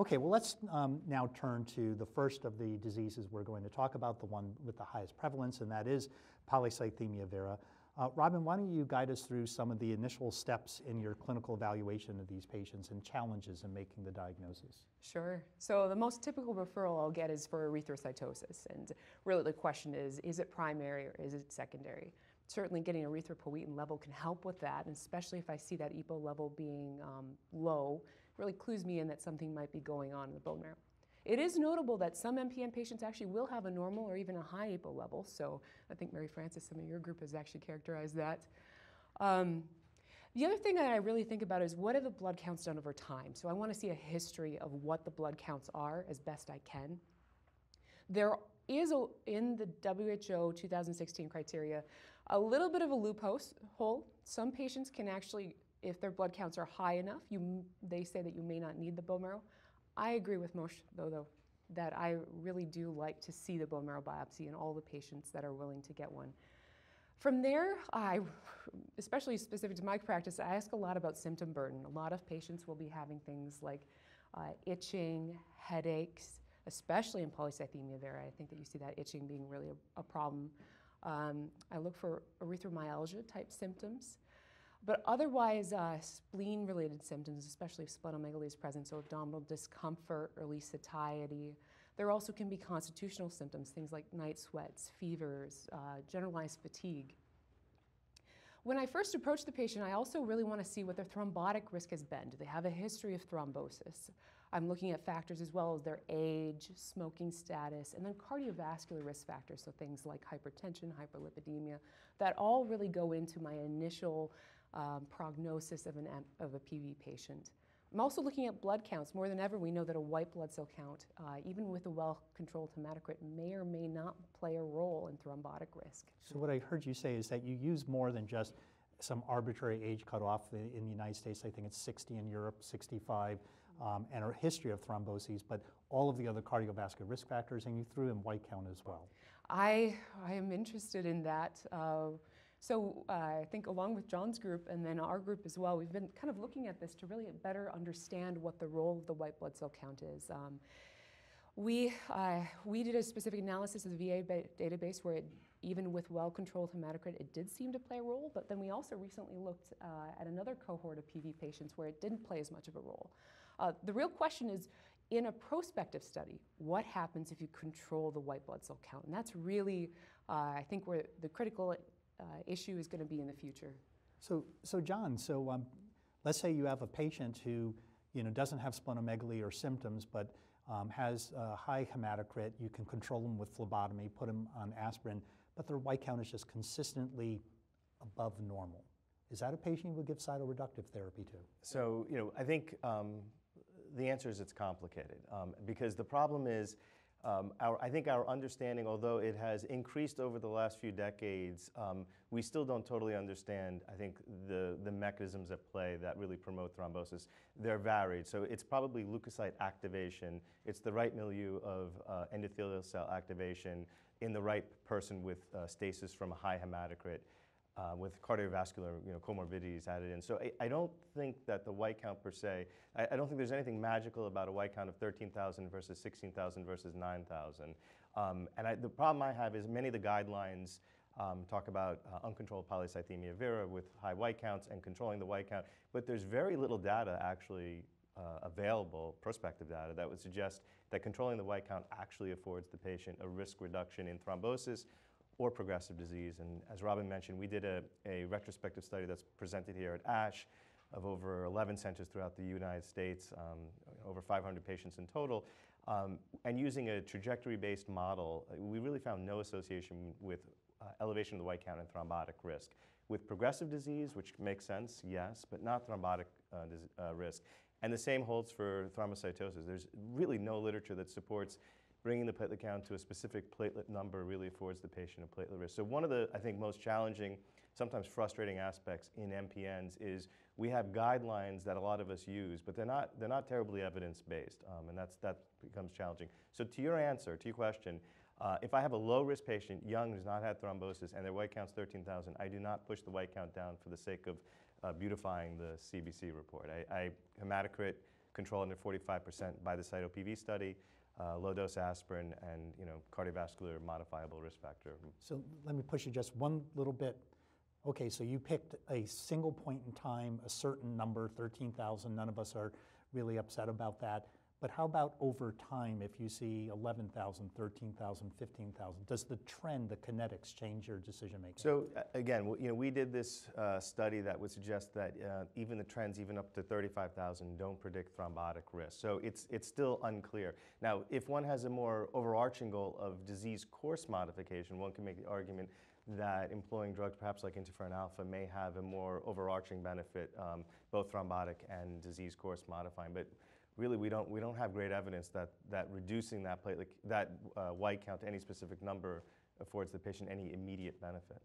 Okay, well, let's um, now turn to the first of the diseases we're going to talk about, the one with the highest prevalence, and that is polycythemia vera. Uh, Robin, why don't you guide us through some of the initial steps in your clinical evaluation of these patients and challenges in making the diagnosis? Sure. So the most typical referral I'll get is for erythrocytosis. And really the question is, is it primary or is it secondary? Certainly getting erythropoietin level can help with that, and especially if I see that EPO level being um, low, really clues me in that something might be going on in the bone marrow. It is notable that some MPN patients actually will have a normal or even a high EPO level. So I think Mary Frances, some of your group has actually characterized that. Um, the other thing that I really think about is what have the blood counts done over time? So I want to see a history of what the blood counts are as best I can. There is a, in the WHO 2016 criteria a little bit of a loophole. Some patients can actually, if their blood counts are high enough, you, they say that you may not need the bone marrow. I agree with Moshe, though, though, that I really do like to see the bone marrow biopsy in all the patients that are willing to get one. From there, I, especially specific to my practice, I ask a lot about symptom burden. A lot of patients will be having things like uh, itching, headaches, especially in polycythemia vera. I think that you see that itching being really a, a problem. Um, I look for erythromelalgia type symptoms. But otherwise, uh, spleen-related symptoms, especially if splenomegaly is present, so abdominal discomfort, early satiety. There also can be constitutional symptoms, things like night sweats, fevers, uh, generalized fatigue. When I first approach the patient, I also really want to see what their thrombotic risk has been. Do they have a history of thrombosis? I'm looking at factors as well as their age, smoking status, and then cardiovascular risk factors, so things like hypertension, hyperlipidemia, that all really go into my initial um, prognosis of, an, of a PV patient. I'm also looking at blood counts. More than ever, we know that a white blood cell count, uh, even with a well-controlled hematocrit, may or may not play a role in thrombotic risk. So what I heard you say is that you use more than just some arbitrary age cutoff in the United States. I think it's 60 in Europe, 65, um, and a history of thromboses, but all of the other cardiovascular risk factors, and you threw in white count as well. I, I am interested in that. Uh, so uh, I think along with John's group and then our group as well, we've been kind of looking at this to really better understand what the role of the white blood cell count is. Um, we, uh, we did a specific analysis of the VA database where it, even with well-controlled hematocrit, it did seem to play a role, but then we also recently looked uh, at another cohort of PV patients where it didn't play as much of a role. Uh, the real question is, in a prospective study, what happens if you control the white blood cell count? And that's really, uh, I think, where the critical uh, issue is going to be in the future. So, so John, so um, let's say you have a patient who, you know, doesn't have splenomegaly or symptoms, but um, has a high hematocrit. You can control them with phlebotomy, put them on aspirin, but their white count is just consistently above normal. Is that a patient you would give cytoreductive therapy to? So, you know, I think um, the answer is it's complicated um, because the problem is um, our, I think our understanding, although it has increased over the last few decades, um, we still don't totally understand, I think, the, the mechanisms at play that really promote thrombosis. They're varied. So it's probably leukocyte activation. It's the right milieu of uh, endothelial cell activation in the right person with uh, stasis from a high hematocrit uh, with cardiovascular you know, comorbidities added in. So I, I, don't think that the white count per se, I, I, don't think there's anything magical about a white count of 13,000 versus 16,000 versus 9,000. Um, and I, the problem I have is many of the guidelines um, talk about uh, uncontrolled polycythemia vera with high white counts and controlling the white count, but there's very little data actually uh, available, prospective data, that would suggest that controlling the white count actually affords the patient a risk reduction in thrombosis or progressive disease. And as Robin mentioned, we did a, a retrospective study that's presented here at ASH of over 11 centers throughout the United States, um, over 500 patients in total. Um, and using a trajectory-based model, we really found no association with uh, elevation of the white count and thrombotic risk. With progressive disease, which makes sense, yes, but not thrombotic uh, uh, risk. And the same holds for thrombocytosis. There's really no literature that supports bringing the platelet count to a specific platelet number really affords the patient a platelet risk. So one of the, I think, most challenging, sometimes frustrating aspects in MPNs is we have guidelines that a lot of us use, but they're not, they're not terribly evidence-based, um, and that's, that becomes challenging. So to your answer, to your question, uh, if I have a low-risk patient, young, who's not had thrombosis, and their white count's 13,000, I do not push the white count down for the sake of uh, beautifying the CBC report. I, I hematocrit control under 45% by the CYTO-PV study, uh, low-dose aspirin, and you know, cardiovascular modifiable risk factor. So let me push you just one little bit. Okay, so you picked a single point in time, a certain number, 13,000. None of us are really upset about that. But how about over time if you see 11,000, 13,000, 15,000? Does the trend, the kinetics change your decision making? So again, you know, we did this uh, study that would suggest that uh, even the trends, even up to 35,000, don't predict thrombotic risk. So it's it's still unclear. Now, if one has a more overarching goal of disease course modification, one can make the argument that employing drugs, perhaps like interferon alpha, may have a more overarching benefit, um, both thrombotic and disease course modifying. But really, we don't we don't have great evidence that that reducing that platelet that uh, white count to any specific number affords the patient any immediate benefit.